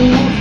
You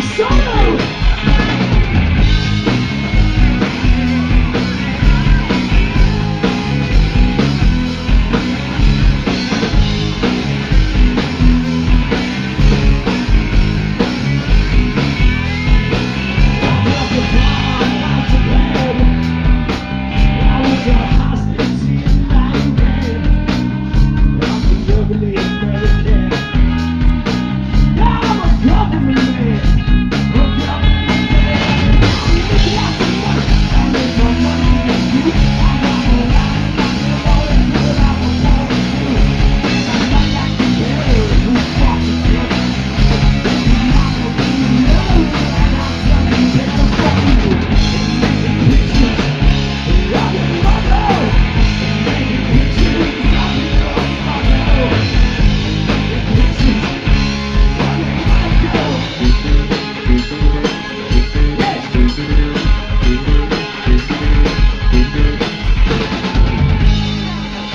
hear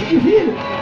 Brasil!